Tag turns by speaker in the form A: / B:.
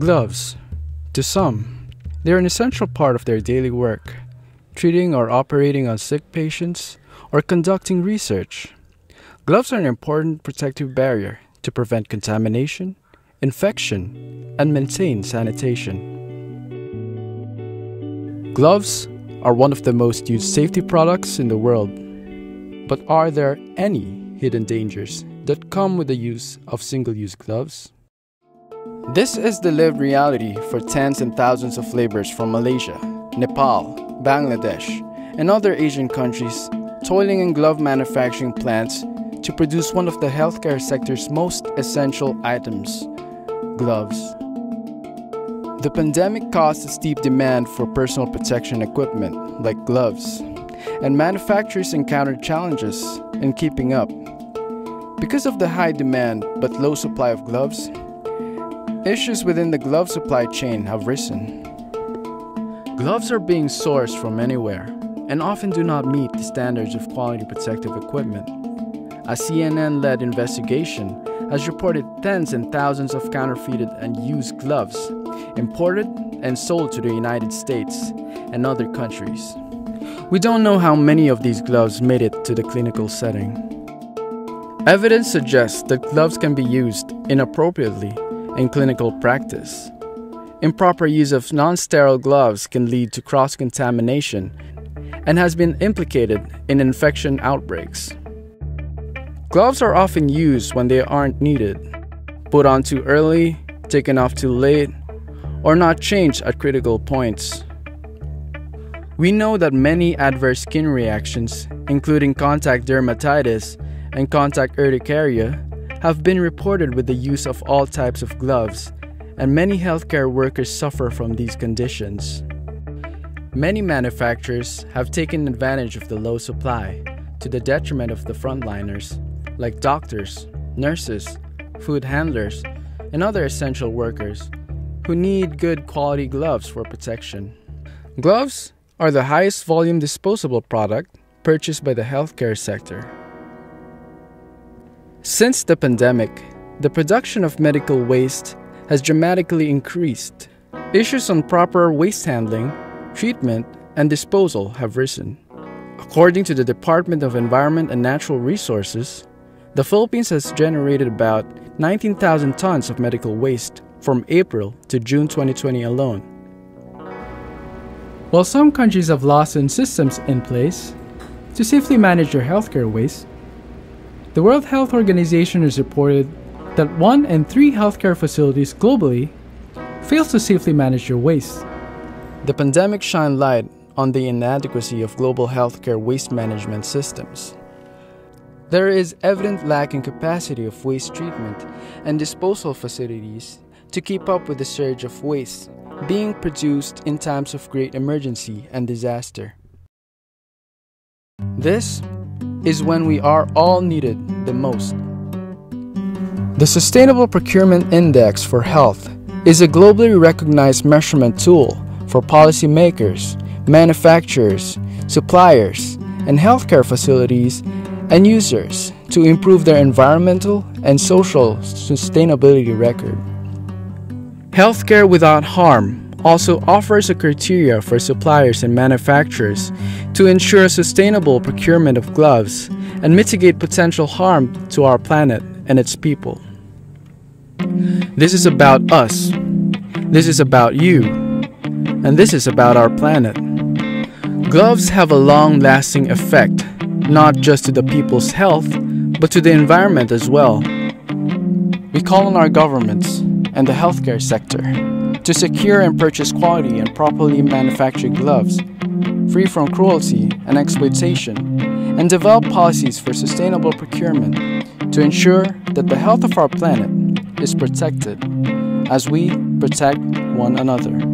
A: Gloves. To some, they are an essential part of their daily work, treating or operating on sick patients or conducting research. Gloves are an important protective barrier to prevent contamination, infection, and maintain sanitation. Gloves are one of the most used safety products in the world. But are there any hidden dangers that come with the use of single use gloves? This is the lived reality for tens and thousands of laborers from Malaysia, Nepal, Bangladesh, and other Asian countries toiling in glove manufacturing plants to produce one of the healthcare sector's most essential items gloves. The pandemic caused a steep demand for personal protection equipment like gloves, and manufacturers encountered challenges in keeping up. Because of the high demand but low supply of gloves, issues within the glove supply chain have risen. Gloves are being sourced from anywhere and often do not meet the standards of quality protective equipment. A CNN led investigation has reported tens and thousands of counterfeited and used gloves imported and sold to the United States and other countries. We don't know how many of these gloves made it to the clinical setting. Evidence suggests that gloves can be used inappropriately in clinical practice. Improper use of non sterile gloves can lead to cross contamination and has been implicated in infection outbreaks. Gloves are often used when they aren't needed, put on too early, taken off too late, or not changed at critical points. We know that many adverse skin reactions, including contact dermatitis and contact urticaria, have been reported with the use of all types of gloves, and many healthcare workers suffer from these conditions. Many manufacturers have taken advantage of the low supply to the detriment of the frontliners like doctors, nurses, food handlers, and other essential workers who need good quality gloves for protection. Gloves are the highest volume disposable product purchased by the healthcare sector. Since the pandemic, the production of medical waste has dramatically increased. Issues on proper waste handling, treatment, and disposal have risen. According to the Department of Environment and Natural Resources, the Philippines has generated about 19,000 tons of medical waste from April to June 2020 alone. While some countries have laws and systems in place to safely manage their healthcare waste, the World Health Organization has reported that one in three healthcare facilities globally fails to safely manage their waste. The pandemic shined light on the inadequacy of global healthcare waste management systems. There is evident lack in capacity of waste treatment and disposal facilities to keep up with the surge of waste being produced in times of great emergency and disaster. This is when we are all needed the most. The Sustainable Procurement Index for Health is a globally recognized measurement tool for policymakers, manufacturers, suppliers, and healthcare facilities and users to improve their environmental and social sustainability record. Healthcare without harm also offers a criteria for suppliers and manufacturers to ensure sustainable procurement of gloves and mitigate potential harm to our planet and its people. This is about us. This is about you. And this is about our planet. Gloves have a long lasting effect not just to the people's health, but to the environment as well. We call on our governments and the healthcare sector to secure and purchase quality and properly manufactured gloves, free from cruelty and exploitation, and develop policies for sustainable procurement to ensure that the health of our planet is protected as we protect one another.